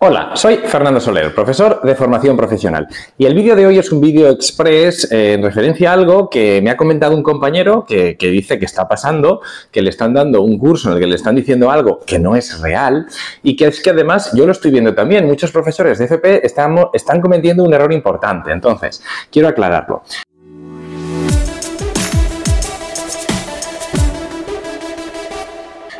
Hola, soy Fernando Soler, profesor de formación profesional. Y el vídeo de hoy es un vídeo express eh, en referencia a algo que me ha comentado un compañero que, dice que está pasando, que le están dando un curso en el que le están diciendo algo que no es real y que es que además yo lo estoy viendo también. Muchos profesores de FP están cometiendo un error importante. Entonces, quiero aclararlo.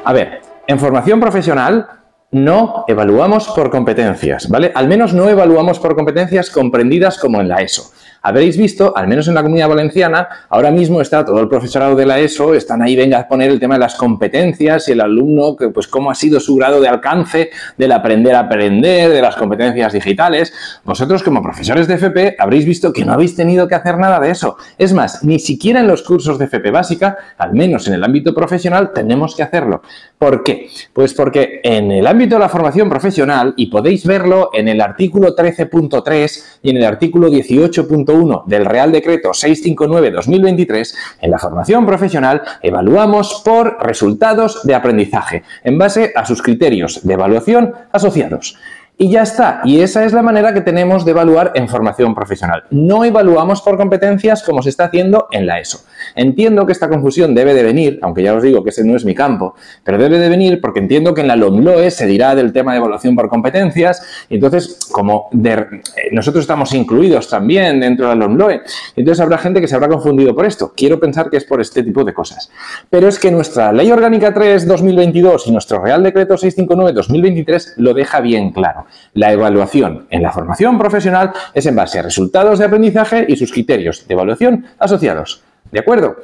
A ver, en formación profesional no evaluamos por competencias, ¿vale? Al menos no evaluamos por competencias comprendidas como en la ESO habréis visto, al menos en la comunidad valenciana, ahora mismo está todo el profesorado de la ESO, están ahí, venga a poner el tema de las competencias y el alumno, que, pues cómo ha sido su grado de alcance del aprender a aprender, de las competencias digitales. Vosotros como profesores de FP habréis visto que no habéis tenido que hacer nada de eso. Es más, ni siquiera en los cursos de FP básica, al menos en el ámbito profesional, tenemos que hacerlo. ¿Por qué? Pues porque en el ámbito de la formación profesional, y podéis verlo en el artículo 13.3 y en el artículo 18.1, del Real Decreto 659-2023, en la formación profesional evaluamos por resultados de aprendizaje, en base a sus criterios de evaluación asociados. Y ya está. Y esa es la manera que tenemos de evaluar en formación profesional. No evaluamos por competencias como se está haciendo en la ESO. Entiendo que esta confusión debe de venir, aunque ya os digo que ese no es mi campo, pero debe de venir porque entiendo que en la LOMLOE se dirá del tema de evaluación por competencias y entonces como eh, nosotros estamos incluidos también dentro de la LOMLOE, entonces habrá gente que se habrá confundido por esto. Quiero pensar que es por este tipo de cosas. Pero es que nuestra Ley Orgánica 3 2022 y nuestro Real Decreto 659 2023 lo deja bien claro. La evaluación en la formación profesional es en base a resultados de aprendizaje y sus criterios de evaluación asociados. ¿De acuerdo?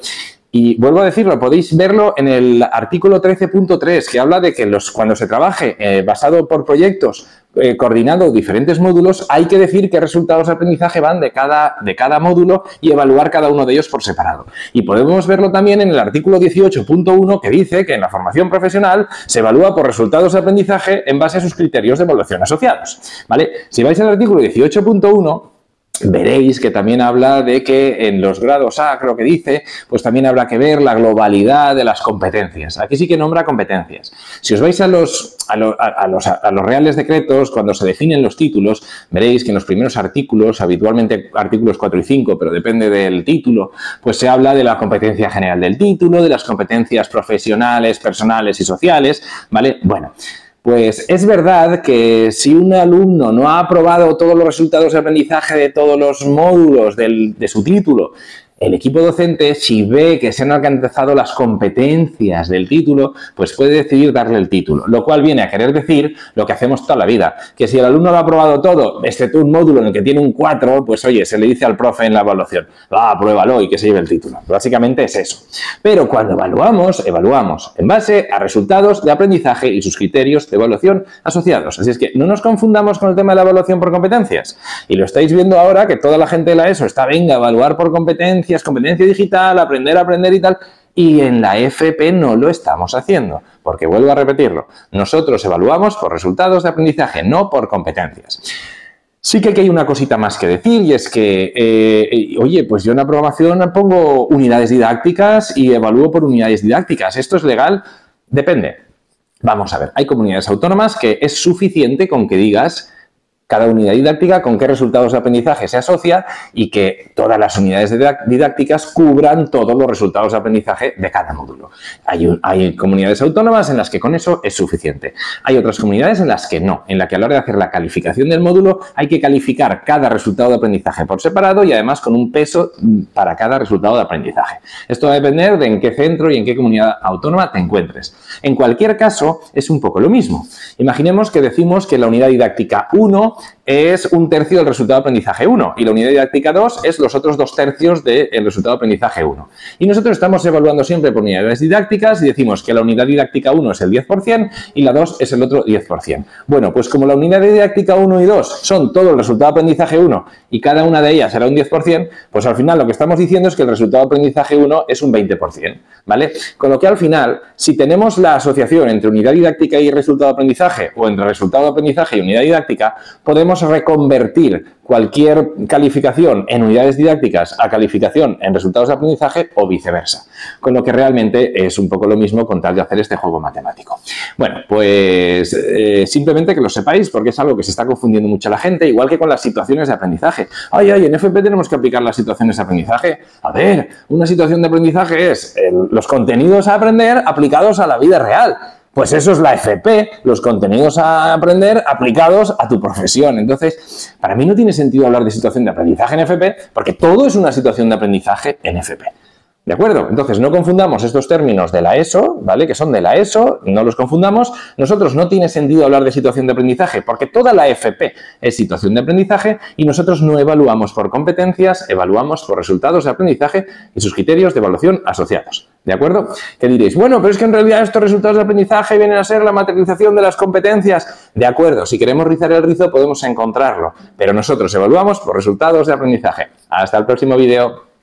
Y vuelvo a decirlo, podéis verlo en el artículo 13.3 que habla de que los, cuando se trabaje eh, basado por proyectos eh, coordinando diferentes módulos, hay que decir qué resultados de aprendizaje van de cada, de cada módulo y evaluar cada uno de ellos por separado. Y podemos verlo también en el artículo 18.1 que dice que en la formación profesional se evalúa por resultados de aprendizaje en base a sus criterios de evaluación asociados. ¿Vale? Si vais al artículo 18.1, veréis que también habla de que en los grados A, creo que dice, pues también habrá que ver la globalidad de las competencias. Aquí sí que nombra competencias. Si os vais a los, a, los, a los reales decretos, cuando se definen los títulos, veréis que en los primeros artículos, habitualmente artículos 4 y 5, pero depende del título, pues se habla de la competencia general del título, de las competencias profesionales, personales y sociales, ¿vale? Bueno, pues es verdad que si un alumno no ha aprobado todos los resultados de aprendizaje de todos los módulos de su título el equipo docente, si ve que se han alcanzado las competencias del título, pues puede decidir darle el título, lo cual viene a querer decir lo que hacemos toda la vida, que si el alumno lo ha aprobado todo, excepto un módulo en el que tiene un 4, pues oye, se le dice al profe en la evaluación, ah, pruébalo y que se lleve el título. Básicamente es eso. Pero cuando evaluamos, evaluamos en base a resultados de aprendizaje y sus criterios de evaluación asociados. Así es que no nos confundamos con el tema de la evaluación por competencias. Y lo estáis viendo ahora que toda la gente de la ESO está, venga, a evaluar por competencias competencia digital, aprender aprender y tal. Y en la FP no lo estamos haciendo, porque vuelvo a repetirlo, nosotros evaluamos por resultados de aprendizaje, no por competencias. Sí que hay una cosita más que decir y es que, eh, oye, pues yo en la programación pongo unidades didácticas y evalúo por unidades didácticas. ¿Esto es legal? Depende. Vamos a ver, hay comunidades autónomas que es suficiente con que digas cada unidad didáctica, con qué resultados de aprendizaje se asocia y que todas las unidades didácticas cubran todos los resultados de aprendizaje de cada módulo. Hay, comunidades autónomas en las que con eso es suficiente. Hay otras comunidades en las que no, en las que a la hora de hacer la calificación del módulo hay que calificar cada resultado de aprendizaje por separado y además con un peso para cada resultado de aprendizaje. Esto va a depender de en qué centro y en qué comunidad autónoma te encuentres. En cualquier caso, es un poco lo mismo. Imaginemos que decimos que la unidad didáctica 1 not es un tercio del resultado de aprendizaje 1 y la unidad didáctica 2 es los otros dos tercios del resultado de aprendizaje 1. Y nosotros estamos evaluando siempre por unidades didácticas y decimos que la unidad didáctica 1 es el 10% y la 2 es el otro 10%. Bueno, pues como la unidad didáctica 1 y 2 son todo el resultado de aprendizaje 1 y cada una de ellas será un 10%, pues al final lo que estamos diciendo es que el resultado de aprendizaje 1 es un 20%, ¿vale? Con lo que al final, si tenemos la asociación entre unidad didáctica y resultado de aprendizaje o entre resultado de aprendizaje y unidad didáctica, podemos reconvertir cualquier calificación en unidades didácticas a calificación en resultados de aprendizaje o viceversa. Con lo que realmente es un poco lo mismo con tal de hacer este juego matemático. Bueno, pues eh, simplemente que lo sepáis porque es algo que se está confundiendo mucho la gente, igual que con las situaciones de aprendizaje. Ay, ay, en FP tenemos que aplicar las situaciones de aprendizaje. A ver, una situación de aprendizaje es los contenidos a aprender aplicados a la vida real. Pues eso es la FP, los contenidos a aprender aplicados a tu profesión. Entonces, para mí no tiene sentido hablar de situación de aprendizaje en FP porque todo es una situación de aprendizaje en FP. ¿De acuerdo? Entonces, no confundamos estos términos de la ESO, ¿vale? Que son de la ESO, no los confundamos. Nosotros no tiene sentido hablar de situación de aprendizaje porque toda la FP es situación de aprendizaje y nosotros no evaluamos por competencias, evaluamos por resultados de aprendizaje y sus criterios de evaluación asociados. ¿De acuerdo? Que diréis, bueno, pero es que en realidad estos resultados de aprendizaje vienen a ser la materialización de las competencias. De acuerdo, si queremos rizar el rizo podemos encontrarlo, pero nosotros evaluamos por resultados de aprendizaje. Hasta el próximo vídeo.